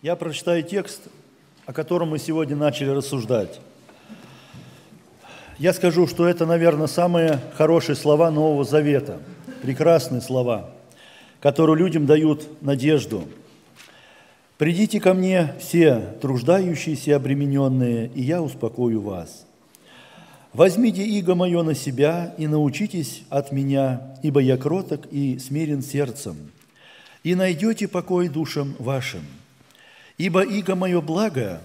Я прочитаю текст, о котором мы сегодня начали рассуждать. Я скажу, что это, наверное, самые хорошие слова Нового Завета, прекрасные слова, которые людям дают надежду. «Придите ко мне все труждающиеся и обремененные, и я успокою вас. Возьмите иго мое на себя и научитесь от меня, ибо я кроток и смирен сердцем, и найдете покой душам вашим, ибо иго мое благо,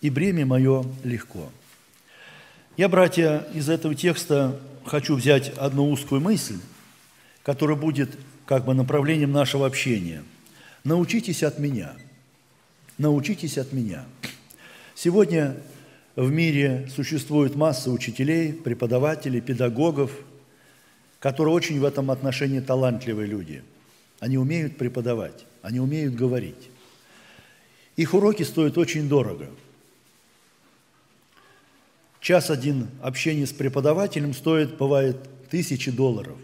и бремя мое легко». Я, братья, из этого текста хочу взять одну узкую мысль, которая будет как бы направлением нашего общения. Научитесь от меня. Научитесь от меня. Сегодня в мире существует масса учителей, преподавателей, педагогов, которые очень в этом отношении талантливые люди. Они умеют преподавать, они умеют говорить. Их уроки стоят очень дорого – Час один общения с преподавателем стоит, бывает, тысячи долларов.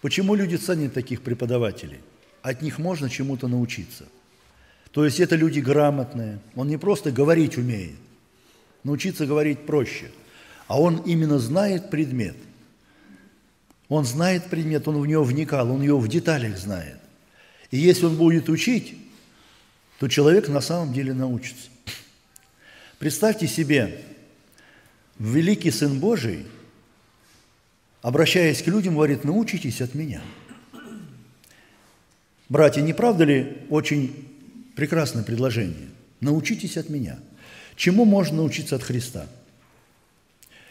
Почему люди ценят таких преподавателей? От них можно чему-то научиться. То есть это люди грамотные. Он не просто говорить умеет. Научиться говорить проще. А он именно знает предмет. Он знает предмет, он в него вникал, он его в деталях знает. И если он будет учить, то человек на самом деле научится. Представьте себе, великий Сын Божий, обращаясь к людям, говорит, научитесь от меня. Братья, не правда ли очень прекрасное предложение? Научитесь от меня. Чему можно научиться от Христа?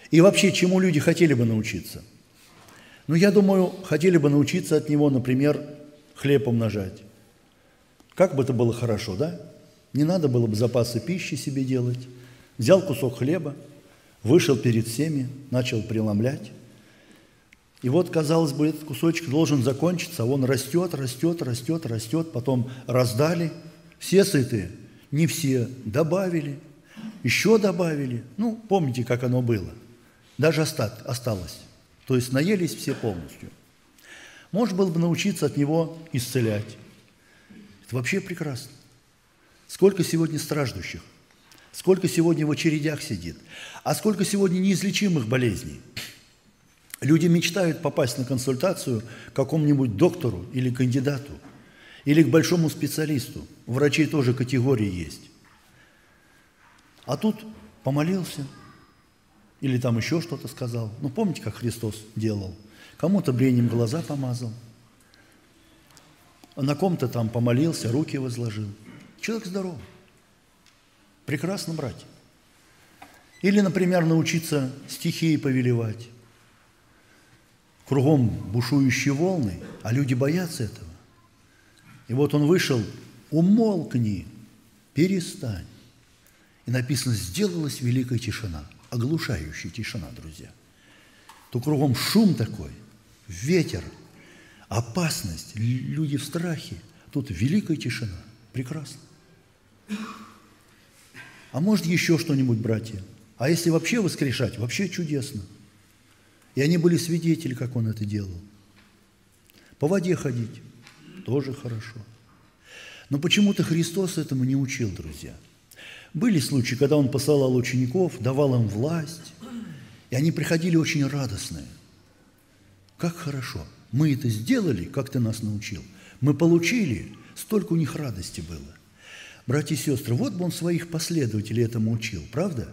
И вообще, чему люди хотели бы научиться? Ну, я думаю, хотели бы научиться от Него, например, хлеб умножать. Как бы это было хорошо, да? Не надо было бы запасы пищи себе делать. Взял кусок хлеба, вышел перед всеми, начал преломлять. И вот, казалось бы, этот кусочек должен закончиться, а он растет, растет, растет, растет, потом раздали. Все сытые? Не все. Добавили, еще добавили. Ну, помните, как оно было. Даже осталось. То есть наелись все полностью. Можно было бы научиться от него исцелять. Это вообще прекрасно. Сколько сегодня страждущих, сколько сегодня в очередях сидит, а сколько сегодня неизлечимых болезней. Люди мечтают попасть на консультацию к какому-нибудь доктору или кандидату, или к большому специалисту. У врачей тоже категории есть. А тут помолился, или там еще что-то сказал. Ну, помните, как Христос делал? Кому-то брением глаза помазал, на ком-то там помолился, руки возложил – Человек здоров. Прекрасно, братья. Или, например, научиться стихии повелевать. Кругом бушующие волны, а люди боятся этого. И вот он вышел, умолкни, перестань. И написано, сделалась великая тишина, оглушающая тишина, друзья. То кругом шум такой, ветер, опасность, люди в страхе. Тут великая тишина. Прекрасно. А может еще что-нибудь, братья? А если вообще воскрешать, вообще чудесно. И они были свидетели, как он это делал. По воде ходить тоже хорошо. Но почему-то Христос этому не учил, друзья. Были случаи, когда Он посылал учеников, давал им власть, и они приходили очень радостные. Как хорошо. Мы это сделали, как Ты нас научил. Мы получили, столько у них радости было – Братья и сестры, вот бы он своих последователей этому учил, правда?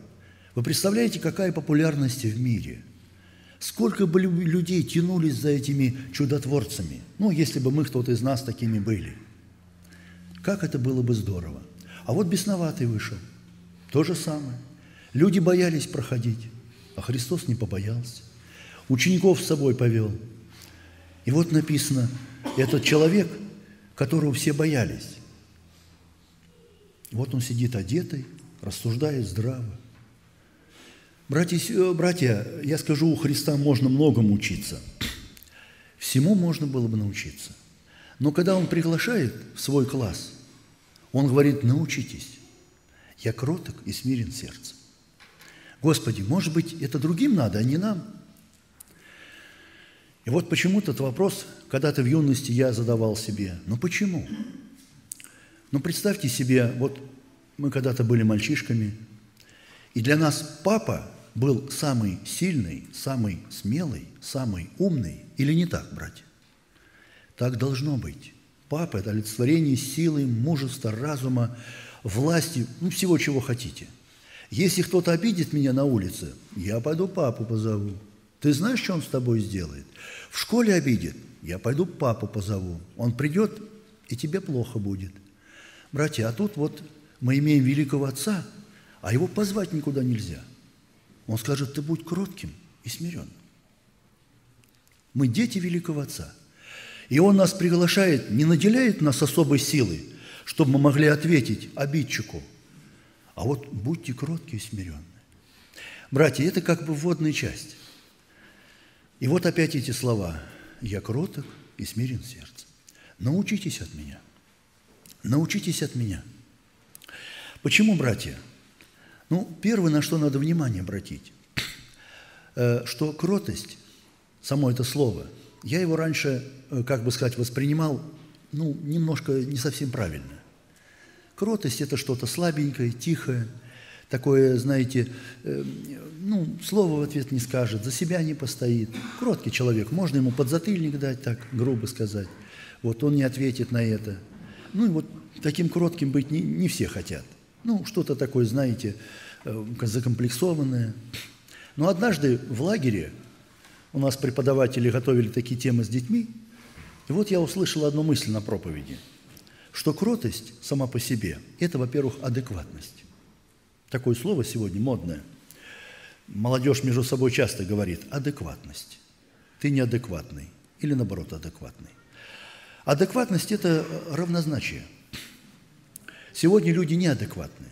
Вы представляете, какая популярность в мире? Сколько бы людей тянулись за этими чудотворцами? Ну, если бы мы, кто-то из нас такими были. Как это было бы здорово. А вот бесноватый вышел. То же самое. Люди боялись проходить, а Христос не побоялся. Учеников с собой повел. И вот написано, этот человек, которого все боялись, вот он сидит одетый, рассуждает здраво. Братья, братья, я скажу, у Христа можно многому учиться. Всему можно было бы научиться. Но когда Он приглашает в свой класс, Он говорит, научитесь. Я кроток и смирен сердцем. Господи, может быть, это другим надо, а не нам? И вот почему-то этот вопрос когда-то в юности я задавал себе. Ну почему? Но представьте себе, вот мы когда-то были мальчишками, и для нас папа был самый сильный, самый смелый, самый умный. Или не так, братья? Так должно быть. Папа – это олицетворение силы, мужества, разума, власти, ну, всего, чего хотите. Если кто-то обидит меня на улице, я пойду папу позову. Ты знаешь, что он с тобой сделает? В школе обидит, я пойду папу позову. Он придет, и тебе плохо будет. Братья, а тут вот мы имеем великого отца, а его позвать никуда нельзя. Он скажет, ты будь кротким и смиренным. Мы дети великого отца. И он нас приглашает, не наделяет нас особой силой, чтобы мы могли ответить обидчику, а вот будьте кроткие и смиренные. Братья, это как бы вводная часть. И вот опять эти слова. «Я кроток и смирен сердцем. Научитесь от меня. Научитесь от меня». Почему, братья? Ну, первое, на что надо внимание обратить, э, что кротость, само это слово, я его раньше, э, как бы сказать, воспринимал, ну, немножко не совсем правильно. Кротость – это что-то слабенькое, тихое – такое, знаете, э, ну, слово в ответ не скажет, за себя не постоит. Кроткий человек, можно ему подзатыльник дать, так грубо сказать. Вот он не ответит на это. Ну и вот таким кротким быть не, не все хотят. Ну, что-то такое, знаете, э, закомплексованное. Но однажды в лагере у нас преподаватели готовили такие темы с детьми, и вот я услышал одну мысль на проповеди, что кротость сама по себе – это, во-первых, адекватность. Такое слово сегодня модное. Молодежь между собой часто говорит адекватность. Ты неадекватный или наоборот адекватный. Адекватность – это равнозначие. Сегодня люди неадекватные.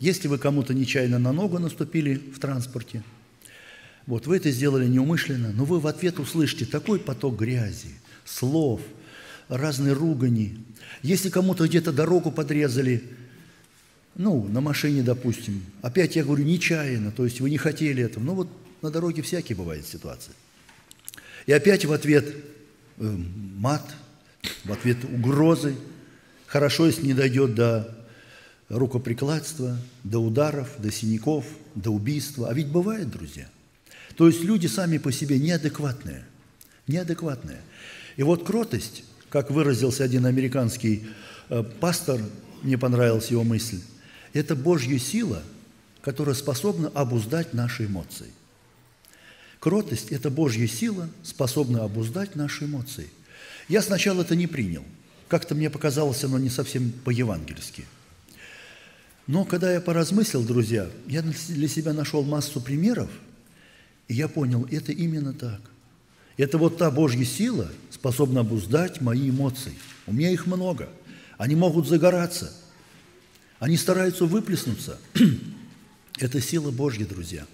Если вы кому-то нечаянно на ногу наступили в транспорте, вот вы это сделали неумышленно, но вы в ответ услышите такой поток грязи, слов, разной ругани. Если кому-то где-то дорогу подрезали, ну, на машине, допустим, опять я говорю, нечаянно, то есть вы не хотели этого, ну вот на дороге всякие бывают ситуации. И опять в ответ э, мат, в ответ угрозы, хорошо, если не дойдет до рукоприкладства, до ударов, до синяков, до убийства. А ведь бывает, друзья. То есть люди сами по себе неадекватные, неадекватные. И вот кротость, как выразился один американский э, пастор, мне понравилась его мысль, это Божья сила, которая способна обуздать наши эмоции. Кротость – это Божья сила, способна обуздать наши эмоции. Я сначала это не принял. Как-то мне показалось оно не совсем по-евангельски. Но когда я поразмыслил, друзья, я для себя нашел массу примеров, и я понял, это именно так. Это вот та Божья сила способна обуздать мои эмоции. У меня их много. Они могут загораться – они стараются выплеснуться. Это сила Божья, друзья.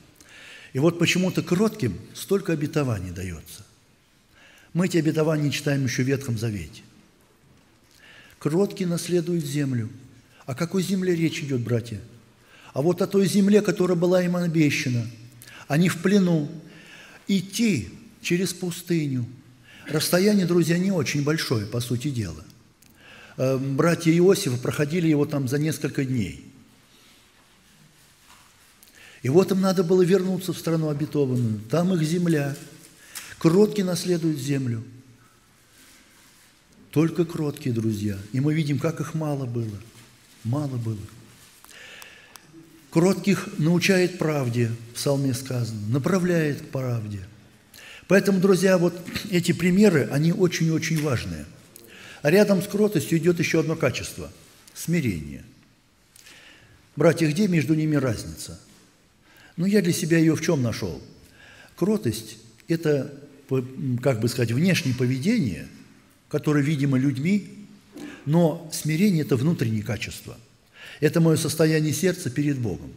И вот почему-то кротким столько обетований дается. Мы эти обетования читаем еще в Ветхом Завете. Кроткие наследуют землю. О какой земле речь идет, братья? А вот о той земле, которая была им обещана. Они в плену. Идти через пустыню. Расстояние, друзья, не очень большое, по сути дела – братья Иосифа проходили его там за несколько дней. И вот им надо было вернуться в страну обетованную. Там их земля. Кроткие наследуют землю. Только кроткие, друзья. И мы видим, как их мало было. Мало было. Кротких научает правде, в псалме сказано, направляет к правде. Поэтому, друзья, вот эти примеры, они очень-очень важные – а рядом с кротостью идет еще одно качество – смирение. Братья, где между ними разница? Ну, я для себя ее в чем нашел? Кротость – это, как бы сказать, внешнее поведение, которое видимо людьми, но смирение – это внутреннее качество. Это мое состояние сердца перед Богом.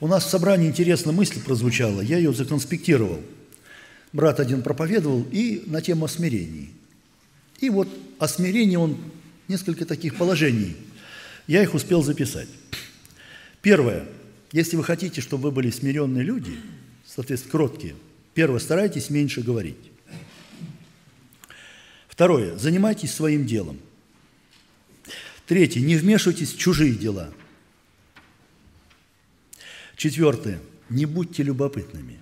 У нас в собрании интересная мысль прозвучала, я ее законспектировал. Брат один проповедовал и на тему о смирении. И вот о смирении он несколько таких положений. Я их успел записать. Первое. Если вы хотите, чтобы вы были смиренные люди, соответственно, кроткие, первое, старайтесь меньше говорить. Второе. Занимайтесь своим делом. Третье. Не вмешивайтесь в чужие дела. Четвертое. Не будьте любопытными.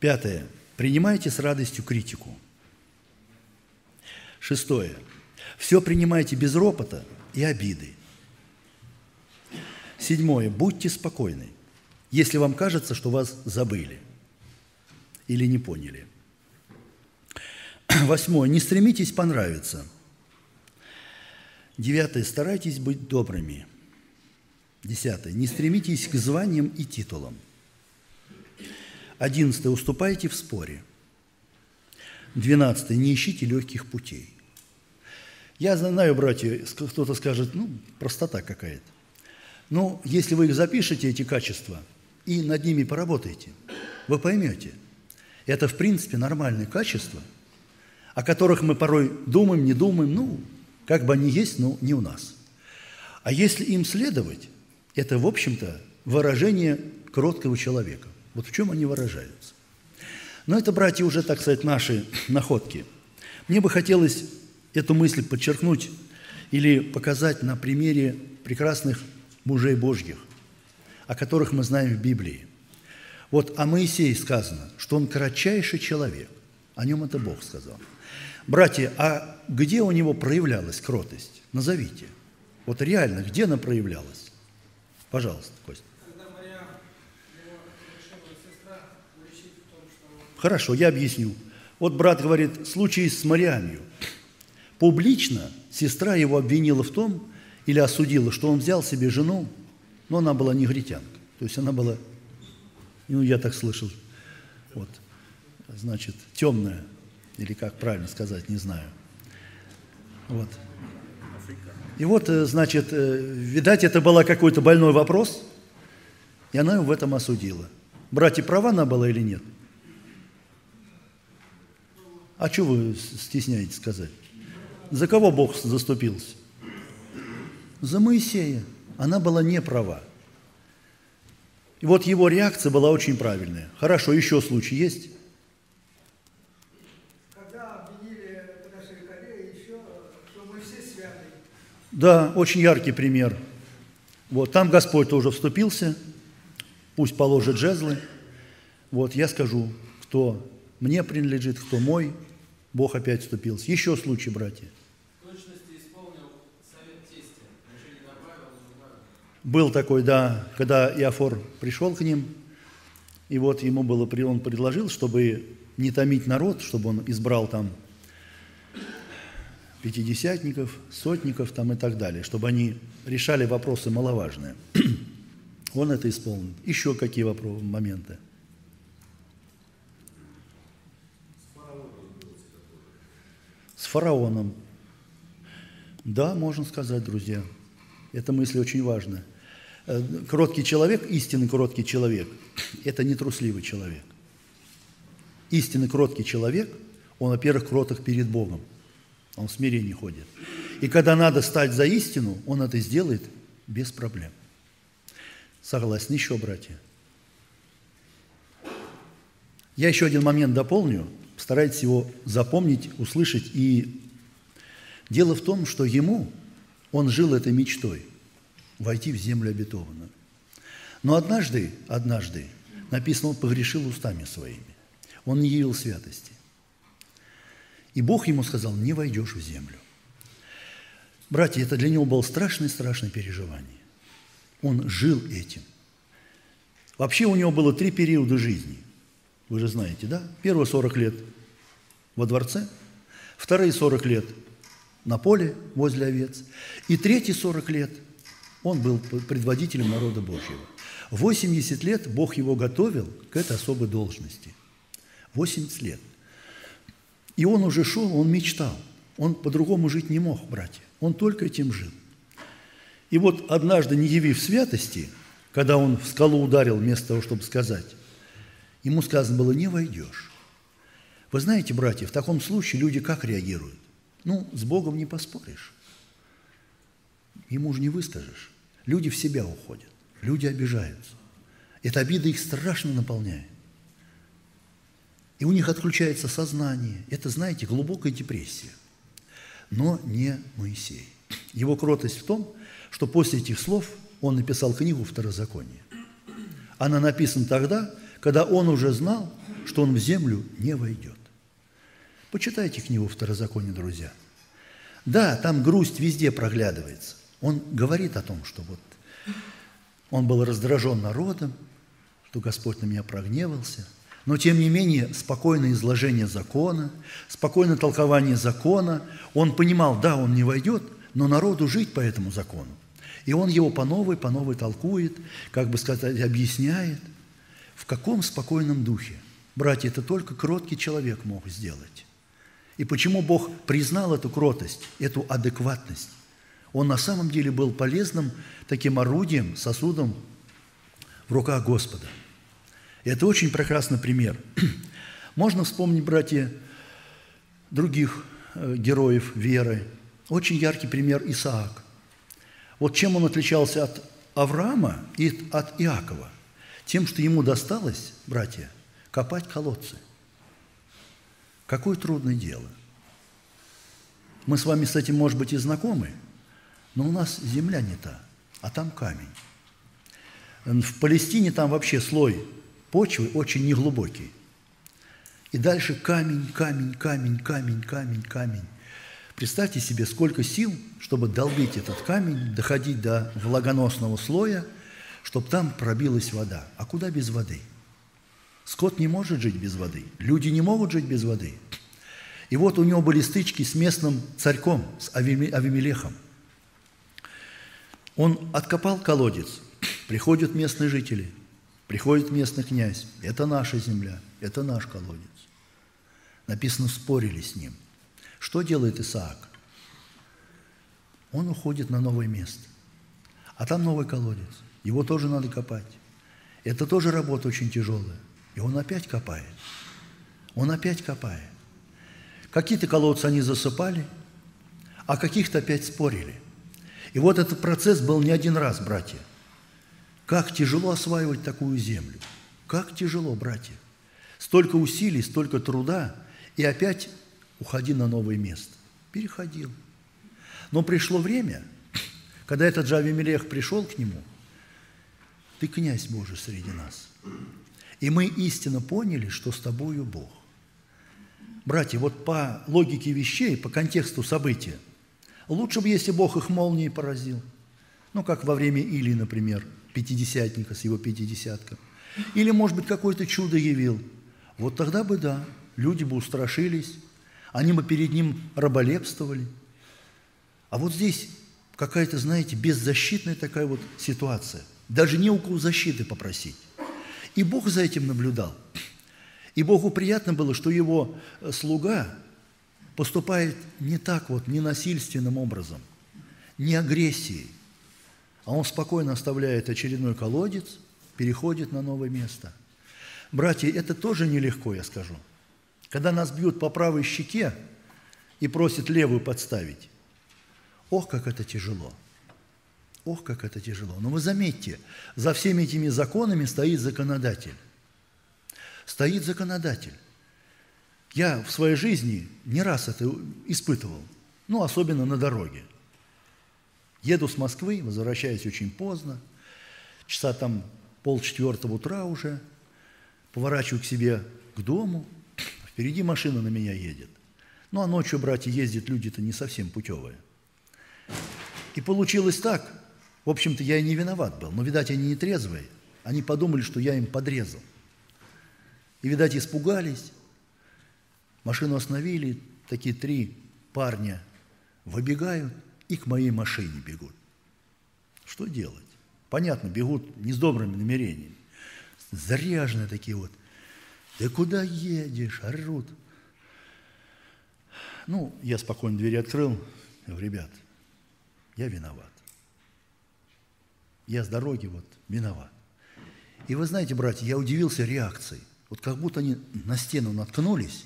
Пятое. Принимайте с радостью критику. Шестое. Все принимайте без ропота и обиды. Седьмое. Будьте спокойны, если вам кажется, что вас забыли или не поняли. Восьмое. Не стремитесь понравиться. Девятое. Старайтесь быть добрыми. Десятое. Не стремитесь к званиям и титулам. Одиннадцатое. Уступайте в споре. Двенадцатое. Не ищите легких путей. Я знаю, братья, кто-то скажет, ну, простота какая-то. Но если вы их запишете, эти качества, и над ними поработаете, вы поймете, это, в принципе, нормальные качества, о которых мы порой думаем, не думаем, ну, как бы они есть, но не у нас. А если им следовать, это, в общем-то, выражение кроткого человека. Вот в чем они выражаются. Но это, братья, уже, так сказать, наши находки. Мне бы хотелось эту мысль подчеркнуть или показать на примере прекрасных мужей Божьих, о которых мы знаем в Библии. Вот о Моисее сказано, что он кратчайший человек. О нем это Бог сказал. Братья, а где у него проявлялась кротость? Назовите. Вот реально, где она проявлялась? Пожалуйста, Костя. Хорошо, я объясню. Вот брат говорит, случай с Мариамью. Публично сестра его обвинила в том, или осудила, что он взял себе жену, но она была негритянка. То есть она была, ну, я так слышал, вот, значит, темная, или как правильно сказать, не знаю. Вот. И вот, э, значит, э, видать, это был какой-то больной вопрос, и она его в этом осудила. Братья, права она была или нет? А что вы стесняетесь сказать? За кого Бог заступился? За Моисея. Она была не права. И вот его реакция была очень правильная. Хорошо, еще случай есть? Да, очень яркий пример. Вот там Господь тоже вступился, пусть положит жезлы. Вот я скажу, кто мне принадлежит, кто мой, Бог опять вступился. Еще случай, братья. Был такой, да, когда Иофор пришел к ним, и вот ему было, он предложил, чтобы не томить народ, чтобы он избрал там пятидесятников, сотников там и так далее, чтобы они решали вопросы маловажные. Он это исполнил. Еще какие вопросы, моменты? с фараоном. Да, можно сказать, друзья. Эта мысль очень важна. Э, кроткий человек, истинный кроткий человек, это не трусливый человек. Истинный кроткий человек, он, во-первых, кроток перед Богом. Он в смирении ходит. И когда надо стать за истину, он это сделает без проблем. Согласен еще, братья? Я еще один момент дополню. Старайтесь его запомнить, услышать. И дело в том, что ему, он жил этой мечтой – войти в землю обетованную. Но однажды, однажды, написано, он погрешил устами своими. Он не явил святости. И Бог ему сказал, не войдешь в землю. Братья, это для него было страшное-страшное переживание. Он жил этим. Вообще у него было три периода жизни. Вы же знаете, да? Первые 40 лет во дворце, вторые 40 лет на поле возле овец, и третьи 40 лет он был предводителем народа Божьего. 80 лет Бог его готовил к этой особой должности. 80 лет. И он уже шел, он мечтал. Он по-другому жить не мог, братья. Он только этим жил. И вот однажды, не явив святости, когда он в скалу ударил вместо того, чтобы сказать, Ему сказано было, не войдешь. Вы знаете, братья, в таком случае люди как реагируют? Ну, с Богом не поспоришь. Ему же не выскажешь. Люди в себя уходят. Люди обижаются. Эта обида их страшно наполняет. И у них отключается сознание. Это, знаете, глубокая депрессия. Но не Моисей. Его кротость в том, что после этих слов он написал книгу Второзакония. Она написана тогда, когда он уже знал, что он в землю не войдет. Почитайте книгу Второзакония, друзья. Да, там грусть везде проглядывается. Он говорит о том, что вот он был раздражен народом, что Господь на меня прогневался. Но, тем не менее, спокойное изложение закона, спокойное толкование закона, он понимал, да, он не войдет, но народу жить по этому закону. И он его по новой, по новой толкует, как бы сказать, объясняет. В каком спокойном духе? Братья, это только кроткий человек мог сделать. И почему Бог признал эту кротость, эту адекватность? Он на самом деле был полезным таким орудием, сосудом в руках Господа. И это очень прекрасный пример. Можно вспомнить, братья, других э, героев веры. Очень яркий пример Исаак. Вот чем он отличался от Авраама и от Иакова? Тем, что ему досталось, братья, копать колодцы. Какое трудное дело. Мы с вами с этим, может быть, и знакомы, но у нас земля не та, а там камень. В Палестине там вообще слой почвы очень неглубокий. И дальше камень, камень, камень, камень, камень, камень. Представьте себе, сколько сил, чтобы долбить этот камень, доходить до влагоносного слоя, чтобы там пробилась вода. А куда без воды? Скот не может жить без воды, люди не могут жить без воды. И вот у него были стычки с местным царьком, с Авимелехом. Он откопал колодец, приходят местные жители, приходит местный князь, это наша земля, это наш колодец. Написано, спорили с ним – что делает Исаак? Он уходит на новое место. А там новый колодец. Его тоже надо копать. Это тоже работа очень тяжелая. И он опять копает. Он опять копает. Какие-то колодцы они засыпали, а каких-то опять спорили. И вот этот процесс был не один раз, братья. Как тяжело осваивать такую землю. Как тяжело, братья. Столько усилий, столько труда, и опять уходи на новое место. Переходил. Но пришло время, когда этот же Авимелех пришел к нему, ты князь Божий среди нас. И мы истинно поняли, что с тобою Бог. Братья, вот по логике вещей, по контексту события, лучше бы, если Бог их молнией поразил. Ну, как во время Или, например, пятидесятника с его пятидесятком. Или, может быть, какое-то чудо явил. Вот тогда бы да, люди бы устрашились, они бы перед ним раболепствовали. А вот здесь какая-то, знаете, беззащитная такая вот ситуация. Даже не у кого защиты попросить. И Бог за этим наблюдал. И Богу приятно было, что его э, слуга поступает не так вот, не насильственным образом, не агрессией, а он спокойно оставляет очередной колодец, переходит на новое место. Братья, это тоже нелегко, я скажу – когда нас бьют по правой щеке и просят левую подставить, ох, как это тяжело. Ох, как это тяжело. Но вы заметьте, за всеми этими законами стоит законодатель. Стоит законодатель. Я в своей жизни не раз это испытывал, ну, особенно на дороге. Еду с Москвы, возвращаюсь очень поздно, часа там полчетвертого утра уже, поворачиваю к себе к дому – Впереди машина на меня едет. Ну, а ночью, братья, ездят люди-то не совсем путевые. И получилось так. В общем-то, я и не виноват был. Но, видать, они не трезвые. Они подумали, что я им подрезал. И, видать, испугались. Машину остановили. Такие три парня выбегают и к моей машине бегут. Что делать? Понятно, бегут не с добрыми намерениями. Заряженные такие вот – ты куда едешь? Орут. Ну, я спокойно двери открыл. Говорю, ребят, я виноват. Я с дороги вот виноват. И вы знаете, братья, я удивился реакцией. Вот как будто они на стену наткнулись.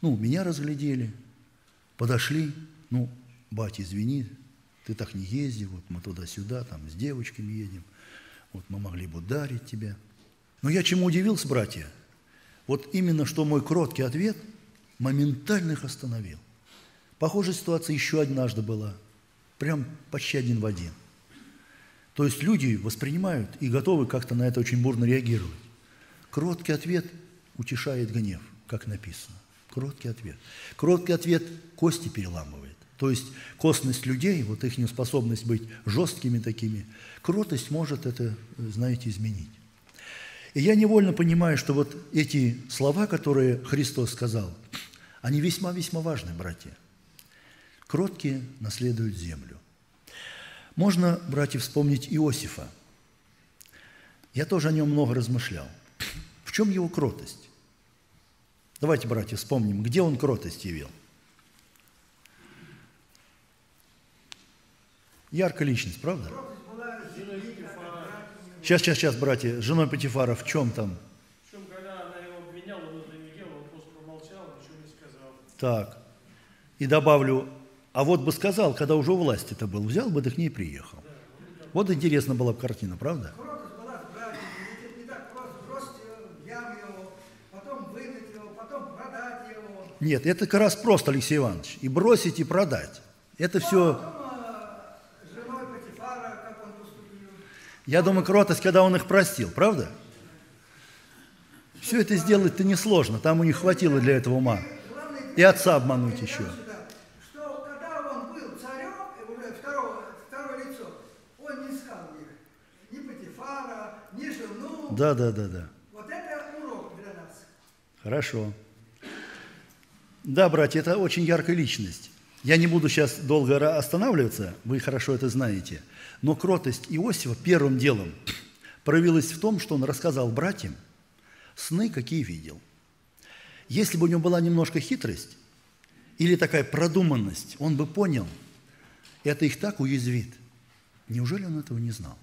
Ну, меня разглядели, подошли. Ну, батя, извини, ты так не езди, вот мы туда-сюда, там с девочками едем. Вот мы могли бы ударить тебя. Но я чему удивился, братья? Вот именно что мой кроткий ответ моментально их остановил. Похожая ситуация еще однажды была. Прям почти один в один. То есть люди воспринимают и готовы как-то на это очень бурно реагировать. Кроткий ответ утешает гнев, как написано. Кроткий ответ. Кроткий ответ кости переламывает. То есть костность людей, вот их неспособность быть жесткими такими, кротость может это, знаете, изменить. И я невольно понимаю, что вот эти слова, которые Христос сказал, они весьма-весьма важны, братья. Кроткие наследуют землю. Можно, братья, вспомнить Иосифа. Я тоже о нем много размышлял. В чем его кротость? Давайте, братья, вспомним, где он кротость явил – Яркая личность, правда? Сейчас, сейчас, сейчас, братья, с женой Патифара в чем там? В чем, когда она его обвиняла, он делал, он просто промолчал, ничего не сказал. Так. И добавлю, а вот бы сказал, когда уже у власти это был, взял бы, да к ней приехал. Вот интересно была бы картина, правда? Нет, это как раз просто, Алексей Иванович. И бросить, и продать. Это все... Потом э. Я думаю, кротость, когда он их простил, правда? Все это сделать-то несложно, там у них хватило для этого ума. И отца обмануть еще. сюда, что когда он был царем, и уже второго, второе лицо, он не искал их. Ни Патифара, ни жену. Да, да, да, да. Вот это урок для нас. Хорошо. Да, братья, это очень яркая личность. Я не буду сейчас долго останавливаться, вы хорошо это знаете. Но кротость Иосифа первым делом проявилась в том, что он рассказал братьям сны, какие видел. Если бы у него была немножко хитрость или такая продуманность, он бы понял, это их так уязвит. Неужели он этого не знал?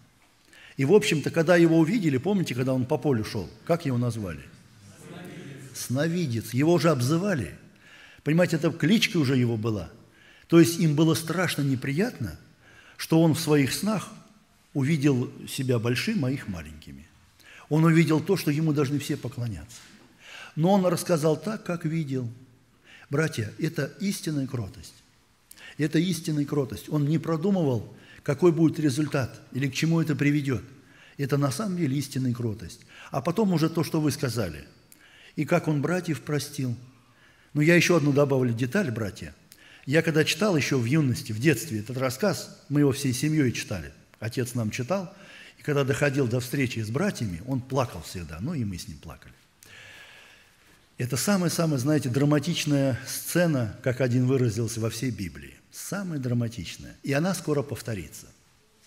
И, в общем-то, когда его увидели, помните, когда он по полю шел, как его назвали? Сновидец. Его уже обзывали. Понимаете, это кличка уже его была. То есть им было страшно неприятно, что он в своих снах увидел себя большим, а их маленькими. Он увидел то, что ему должны все поклоняться. Но он рассказал так, как видел. Братья, это истинная кротость. Это истинная кротость. Он не продумывал, какой будет результат или к чему это приведет. Это на самом деле истинная кротость. А потом уже то, что вы сказали. И как он братьев простил. Но я еще одну добавлю деталь, братья. Я когда читал еще в юности, в детстве этот рассказ, мы его всей семьей читали. Отец нам читал. И когда доходил до встречи с братьями, он плакал всегда. Ну и мы с ним плакали. Это самая-самая, знаете, драматичная сцена, как один выразился во всей Библии. Самая драматичная. И она скоро повторится.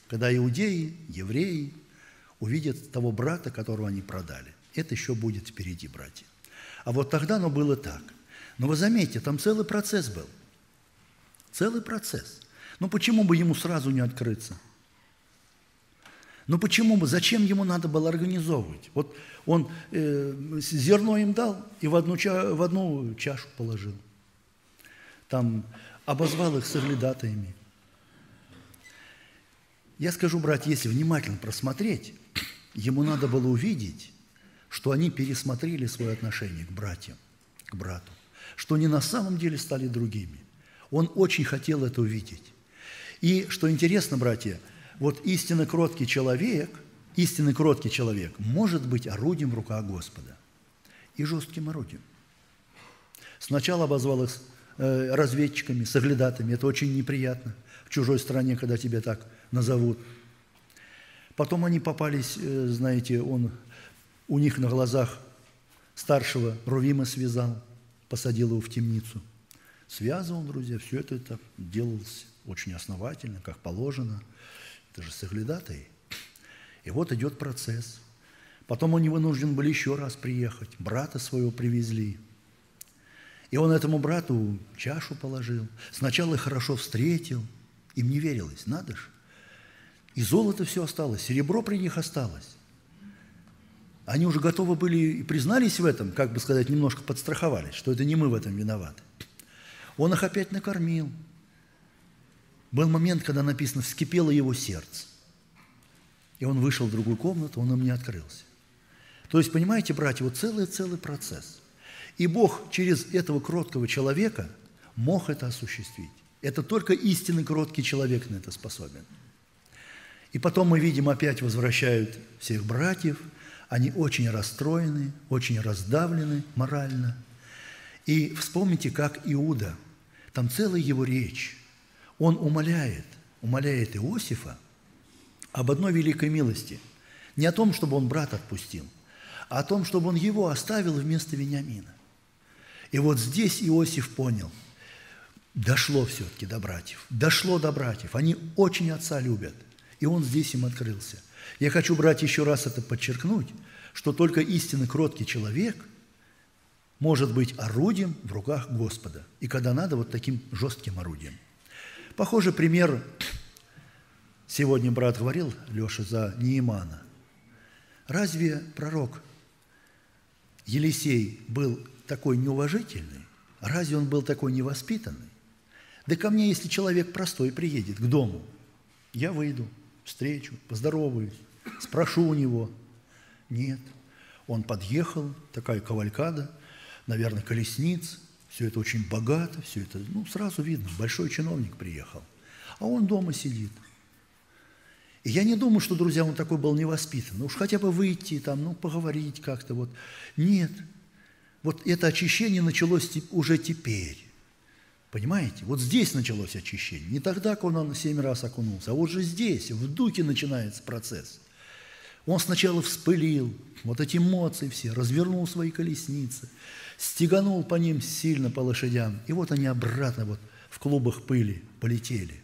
Когда иудеи, евреи увидят того брата, которого они продали. Это еще будет впереди, братья. А вот тогда оно было так. Но вы заметьте, там целый процесс был. Целый процесс. Ну почему бы ему сразу не открыться? Ну почему бы, зачем ему надо было организовывать? Вот он э, зерно им дал и в одну, ча- в одну чашу положил. Там обозвал их соглядатаями. Я скажу, брат, если внимательно просмотреть, ему надо было увидеть, что они пересмотрели свое отношение к братьям, к брату, что они на самом деле стали другими. Он очень хотел это увидеть. И что интересно, братья, вот истинно кроткий человек, истинно кроткий человек может быть орудием в руках Господа и жестким орудием. Сначала обозвал их разведчиками, соглядатами. Это очень неприятно в чужой стране, когда тебя так назовут. Потом они попались, э, знаете, он у них на глазах старшего Рувима связал, посадил его в темницу. Связывал, друзья, все это, это делалось очень основательно, как положено. Это же соглядатай. И вот идет процесс. Потом они вынуждены были еще раз приехать. Брата своего привезли. И он этому брату чашу положил. Сначала их хорошо встретил. Им не верилось, надо же. И золото все осталось, серебро при них осталось. Они уже готовы были и признались в этом, как бы сказать, немножко подстраховались, что это не мы в этом виноваты. Он их опять накормил. Был момент, когда написано, вскипело его сердце. И он вышел в другую комнату, он им не открылся. То есть, понимаете, братья, вот целый-целый процесс. И Бог через этого кроткого человека мог это осуществить. Это только истинный кроткий человек на это способен. И потом мы видим, опять возвращают всех братьев. Они очень расстроены, очень раздавлены морально. И вспомните, как Иуда, там целая его речь. Он умоляет, умоляет Иосифа об одной великой милости. Не о том, чтобы он брат отпустил, а о том, чтобы он его оставил вместо Вениамина. И вот здесь Иосиф понял, дошло все-таки до братьев, дошло до братьев. Они очень отца любят, и он здесь им открылся. Я хочу, братья, еще раз это подчеркнуть, что только истинно кроткий человек может быть орудием в руках Господа. И когда надо, вот таким жестким орудием. Похожий пример сегодня брат говорил, Леша, за Неимана. Разве пророк Елисей был такой неуважительный? Разве он был такой невоспитанный? Да ко мне, если человек простой приедет к дому, я выйду, встречу, поздороваюсь, спрошу у него. Нет. Он подъехал, такая кавалькада, наверное, колесниц, все это очень богато, все это, ну, сразу видно, большой чиновник приехал. А он дома сидит. И я не думаю, что, друзья, он такой был невоспитан. Уж хотя бы выйти, там, ну, поговорить как-то вот. Нет. Вот это очищение началось уже теперь. Понимаете? Вот здесь началось очищение. Не тогда, когда он семь раз окунулся, а вот же здесь, в духе начинается процесс. Он сначала вспылил, вот эти эмоции все, развернул свои колесницы, стеганул по ним сильно по лошадям, и вот они обратно вот в клубах пыли полетели.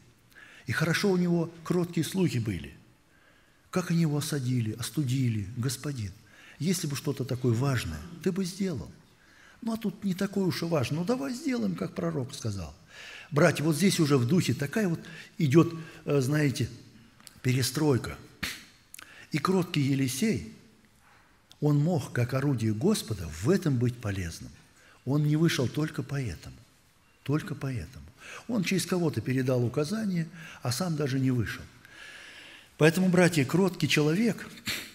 И хорошо у него кроткие слухи были. Как они его осадили, остудили, господин. Если бы что-то такое важное, ты бы сделал. Ну, а тут не такое уж и важно. Ну, давай сделаем, как пророк сказал. Братья, вот здесь уже в духе такая вот идет, э, знаете, перестройка. И кроткий Елисей, он мог, как орудие Господа, в этом быть полезным. Он не вышел только поэтому. Только поэтому. Он через кого-то передал указания, а сам даже не вышел. Поэтому, братья, кроткий человек,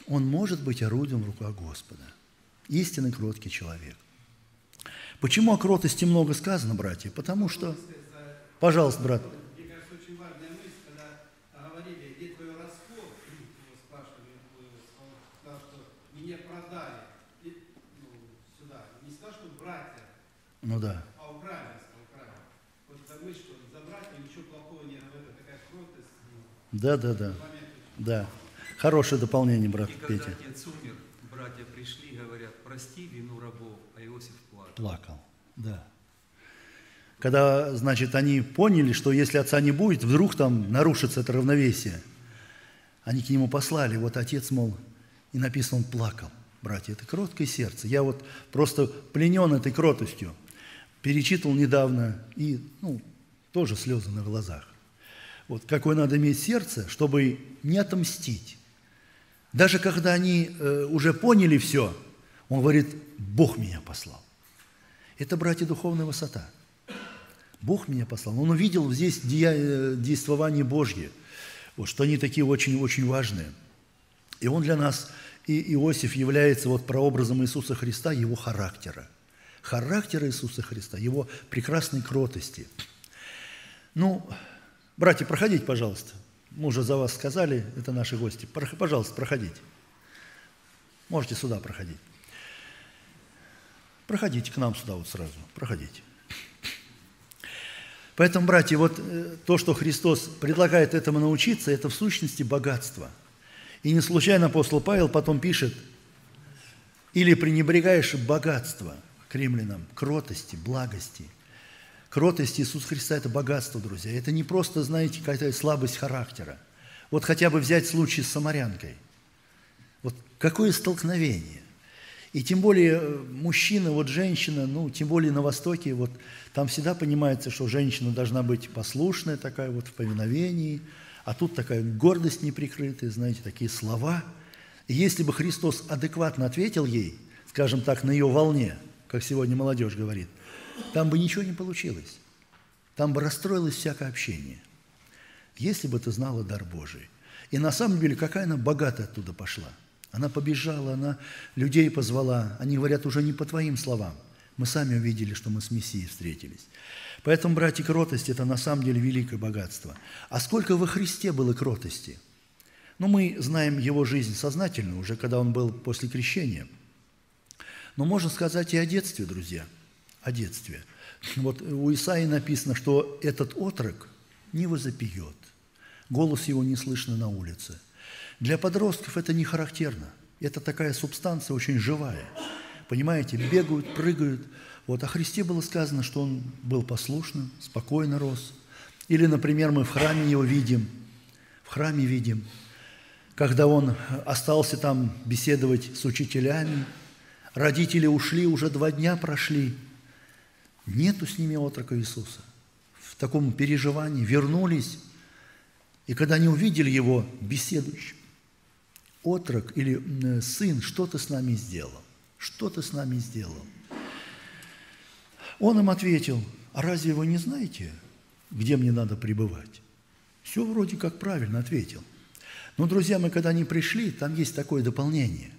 он может быть орудием в руках Господа. Истинный кроткий человек. Почему о кротости много сказано, братья? Потому что... Пожалуйста, брат. Мне кажется, очень важная мысль, когда говорили, где твой расход, его спрашивали, он сказал, что меня продали и, ну, сюда. Не сказал, что братья, да. а украли, сказал, украли. Вот мысль, что за братья ничего плохого не говорит, такая кротость, ну, Да, да, да. Да. Хорошее дополнение, брат И когда Петя. отец умер, братья пришли, говорят, прости вину рабов, а Иосиф плакал. Плакал, да. Когда, значит, они поняли, что если отца не будет, вдруг там нарушится это равновесие. Они к нему послали, вот отец, мол, и написано, он плакал. Братья, это кроткое сердце. Я вот просто пленен этой кротостью. Перечитывал недавно, и, ну, тоже слезы на глазах. Вот какое надо иметь сердце, чтобы не отомстить. Даже когда они э, уже поняли все, он говорит, Бог меня послал. Это, братья, духовная высота. Бог меня послал. Он увидел здесь э, действование Божье, вот, что они такие очень-очень важные. И он для нас, и Иосиф является вот прообразом Иисуса Христа, его характера. Характера Иисуса Христа, его прекрасной кротости. Ну, братья, проходите, пожалуйста. Мы уже за вас сказали, это наши гости. Пожалуйста, проходите. Можете сюда проходить. Проходите к нам сюда вот сразу, проходите. Поэтому, братья, вот э, то, что Христос предлагает этому научиться, это в сущности богатство. И не случайно апостол Павел потом пишет, или пренебрегаешь богатство к римлянам, кротости, благости. Кротость Иисуса Христа – это богатство, друзья. Это не просто, знаете, какая-то слабость характера. Вот хотя бы взять случай с самарянкой. Вот какое столкновение. И тем более э, мужчина, вот женщина, ну, тем более на Востоке, вот там всегда понимается, что женщина должна быть послушная такая вот в повиновении, а тут такая гордость неприкрытая, знаете, такие слова. И если бы Христос адекватно ответил ей, скажем так, на ее волне, как сегодня молодежь говорит, там бы ничего не получилось. Там бы расстроилось всякое общение. Если бы ты знала дар Божий. И на самом деле, какая она богатая оттуда пошла. Она побежала, она людей позвала. Они говорят уже не по твоим словам, Мы сами увидели, что мы с Мессией встретились. Поэтому, братья, кротость – это на самом деле великое богатство. А сколько во Христе было кротости? Ну, мы знаем его жизнь сознательно, уже когда он был после крещения. Но можно сказать и о детстве, друзья, о детстве. Вот у Исаии написано, что этот отрок не возопьет, голос его не слышно на улице. Для подростков это не характерно. Это такая субстанция очень живая. Понимаете, бегают, прыгают. Вот о Христе было сказано, что он был послушным, спокойно рос. Или, например, мы в храме его видим, в храме видим, когда он остался там беседовать с учителями, родители ушли, уже два дня прошли, нету с ними отрока Иисуса. В таком переживании вернулись, и когда они увидели его беседующим, отрок или э, сын, что ты с нами сделал? Что ты с нами сделал? Он им ответил, а разве вы не знаете, где мне надо пребывать? Все вроде как правильно ответил. Но, друзья, мы когда не пришли, там есть такое дополнение,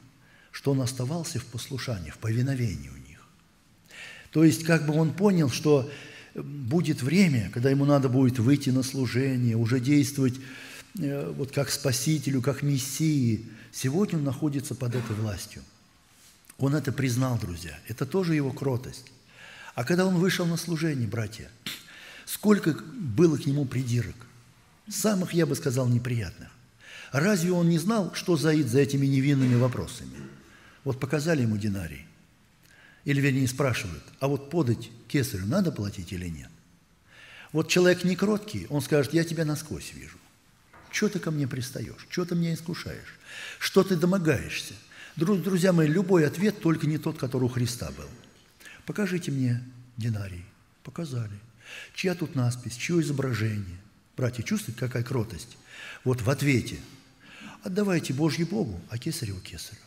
что он оставался в послушании, в повиновении у них. То есть, как бы он понял, что будет время, когда ему надо будет выйти на служение, уже действовать э, вот как спасителю, как мессии. Сегодня он находится под этой властью – он это признал, друзья. Это тоже его кротость. А когда он вышел на служение, братья, сколько было к нему придирок? Самых, я бы сказал, неприятных. Разве он не знал, что заид за этими невинными вопросами? Вот показали ему динарий. Или, вернее, спрашивают, а вот подать кесарю надо платить или нет? Вот человек не кроткий, он скажет, я тебя насквозь вижу. Что ты ко мне пристаешь? Что ты меня искушаешь? Что ты домогаешься? Друзья мои, любой ответ, только не тот, который у Христа был. Покажите мне динарий. Показали. Чья тут надпись, чье изображение? Братья, чувствуете, какая кротость? Вот в ответе. Отдавайте Божье Богу, а кесареву кесарю.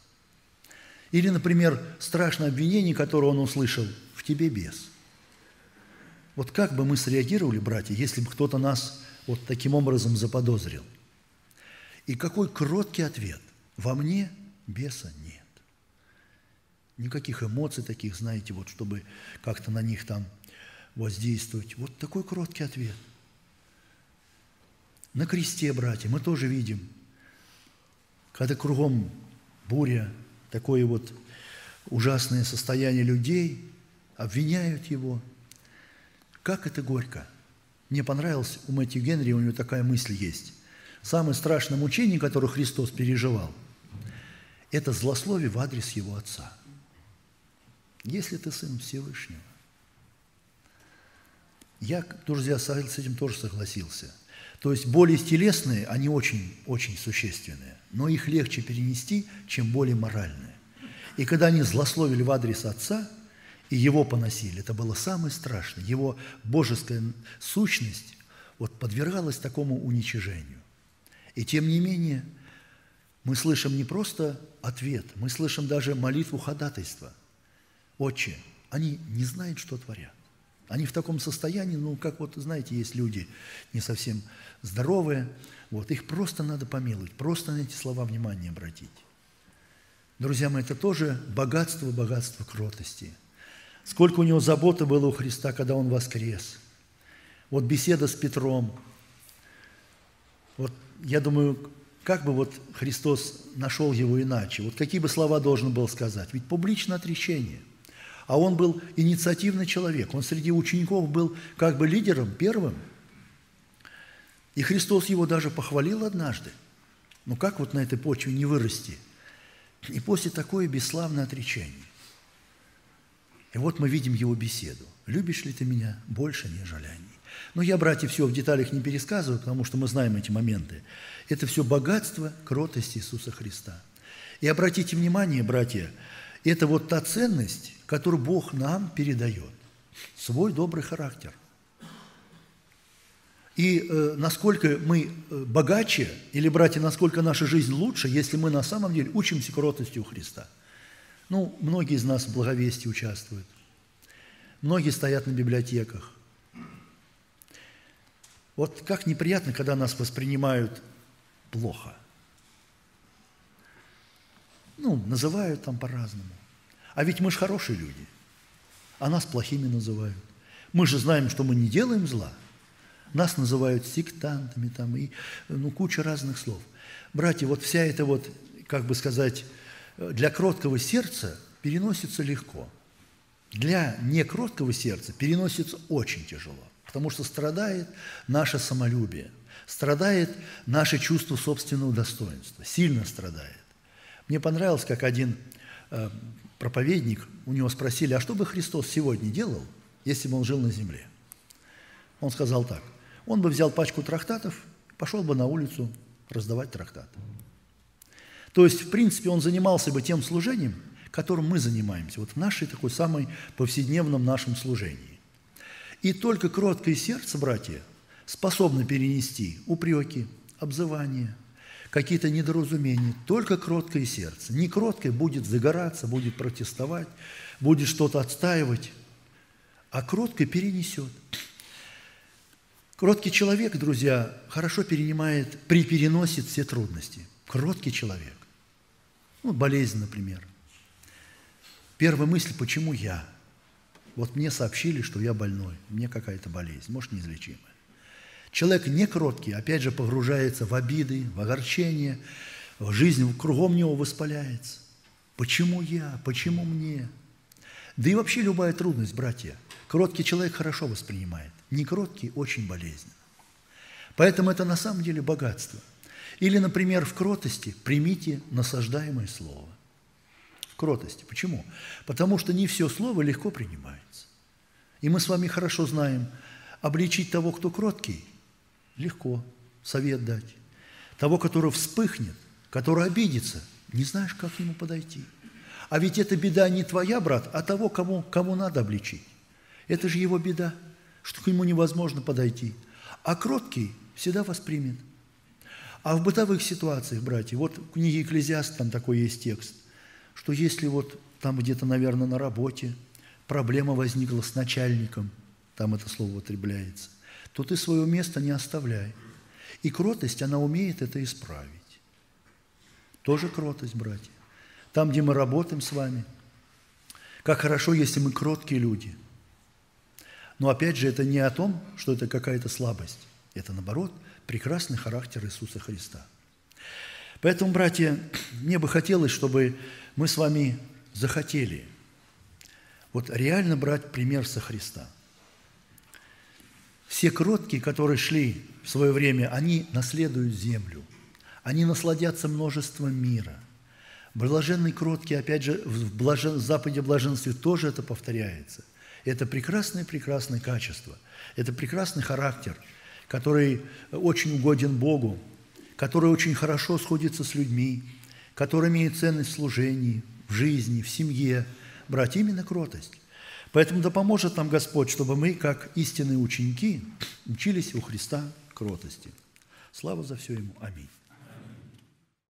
Или, например, страшное обвинение, которое он услышал, в тебе без. Вот как бы мы среагировали, братья, если бы кто-то нас вот таким образом заподозрил? И какой кроткий ответ? Во мне – Беса нет. Никаких эмоций таких, знаете, вот чтобы как-то на них там воздействовать. Вот такой короткий ответ. На кресте, братья, мы тоже видим, когда кругом буря, такое вот ужасное состояние людей, обвиняют его. Как это горько. Мне понравилось, у Мэтью Генри у него такая мысль есть. Самое страшное мучение, которое Христос переживал – это злословие в адрес его отца. Если ты сын Всевышнего. Я, друзья, с этим тоже согласился. То есть боли телесные, они очень, очень существенные, но их легче перенести, чем боли моральные. И когда они злословили в адрес отца и его поносили, это было самое страшное. Его божеская сущность вот подвергалась такому уничижению. И тем не менее – мы слышим не просто ответ, мы слышим даже молитву ходатайства. Отче, они не знают, что творят. Они в таком состоянии, ну, как вот, знаете, есть люди не совсем здоровые, вот, их просто надо помиловать, просто на эти слова внимание обратить. Друзья мои, это тоже богатство, богатство кротости. Сколько у него заботы было у Христа, когда он воскрес. Вот беседа с Петром. Вот я думаю, как бы вот Христос нашел его иначе? Вот какие бы слова должен был сказать? Ведь публичное отречение. А он был инициативный человек. Он среди учеников был как бы лидером, первым. И Христос его даже похвалил однажды. Ну как вот на этой почве не вырасти? И после такое бесславное отречение. И вот мы видим его беседу. «Любишь ли ты меня больше, нежели они?» Но я, братья, все в деталях не пересказываю, потому что мы знаем эти моменты. Это все богатство, кротость Иисуса Христа. И обратите внимание, братья, это вот та ценность, которую Бог нам передает. Свой добрый характер. И э, насколько мы э, богаче, или, братья, насколько наша жизнь лучше, если мы на самом деле учимся кротости у Христа. Ну, многие из нас в благовестии участвуют. Многие стоят на библиотеках. Вот как неприятно, когда нас воспринимают плохо. Ну, называют там по-разному. А ведь мы же хорошие люди. а нас плохими называют. Мы же знаем, что мы не делаем зла. Нас называют сектантами там и ну, куча разных слов. Братья, вот вся эта вот, как бы сказать, для кроткого сердца переносится легко. Для некроткого сердца переносится очень тяжело, потому что страдает наше самолюбие, страдает наше чувство собственного достоинства, сильно страдает. Мне понравилось, как один э, проповедник, у него спросили, а что бы Христос сегодня делал, если бы он жил на земле? Он сказал так, он бы взял пачку трактатов, пошел бы на улицу раздавать трактаты. То есть, в принципе, он занимался бы тем служением, которым мы занимаемся, вот в нашей такой самой повседневном нашем служении. И только кроткое сердце, братья, способно перенести упреки, обзывания, какие-то недоразумения. Только кроткое сердце. Не кроткое будет загораться, будет протестовать, будет что-то отстаивать, а кроткое перенесет. Кроткий человек, друзья, хорошо перенимает, припереносит все трудности. Кроткий человек. Ну, болезнь, например. Первая мысль, почему я? Вот мне сообщили, что я больной, мне какая-то болезнь, может, неизлечимая. Человек не кроткий, опять же, погружается в обиды, в огорчение, в жизнь кругом него воспаляется. Почему я? Почему мне? Да и вообще любая трудность, братья, кроткий человек хорошо воспринимает, не кроткий – очень болезненно. Поэтому это на самом деле богатство. Или, например, в кротости примите насаждаемое слово. В кротости. Почему? Потому что не все слово легко принимается. И мы с вами хорошо знаем, обличить того, кто кроткий, легко, совет дать. Того, который вспыхнет, который обидится, не знаешь, как к нему подойти. А ведь эта беда не твоя, брат, а того, кому, кому надо обличить. Это же его беда, что к нему невозможно подойти. А кроткий всегда воспримет. А в бытовых ситуациях, братья, вот в книге Экклезиаст там такой есть текст, что если вот там где-то, наверное, на работе проблема возникла с начальником, там это слово употребляется, то ты свое место не оставляй. И кротость, она умеет это исправить. Тоже кротость, братья. Там, где мы работаем с вами, как хорошо, если мы кроткие люди. Но опять же, это не о том, что это какая-то слабость. Это, наоборот, прекрасный характер Иисуса Христа. Поэтому, братья, мне бы хотелось, чтобы мы с вами захотели вот реально брать пример со Христа – все кроткие, которые шли в свое время, они наследуют землю. Они насладятся множеством мира. Блаженный кроткий, опять же, в, блажен, в Западе блаженстве тоже это повторяется. Это прекрасное-прекрасное качество. Это прекрасный характер, который очень угоден Богу, который очень хорошо сходится с людьми, который имеет ценность в служении, в жизни, в семье. Брать именно кротость. Поэтому да поможет нам Господь, чтобы мы, как истинные ученики, учились у Христа кротости. Слава за все Ему. Аминь.